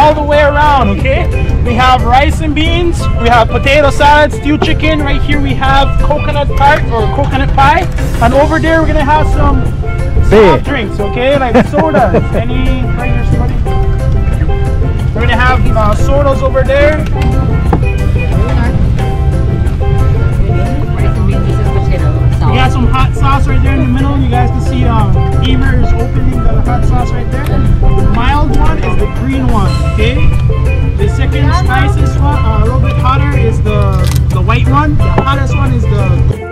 All the way around, okay? We have rice and beans, we have potato salad, stewed chicken. Right here we have coconut tart or coconut pie. And over there we're gonna have some soft drinks, okay? Like sodas. Any right here, somebody? We're gonna have uh, sodas over there. We got some hot sauce right there in the middle. You guys can see um, Gamer is opening the hot sauce right there. The mild one is the green one, okay? The second spiciest one, uh, a little bit hotter, is the the white one. The hottest one is the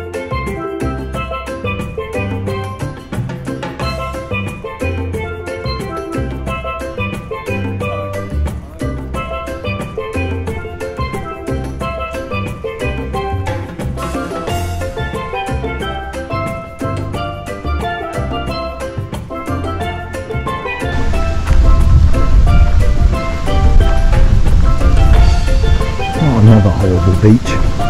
beach.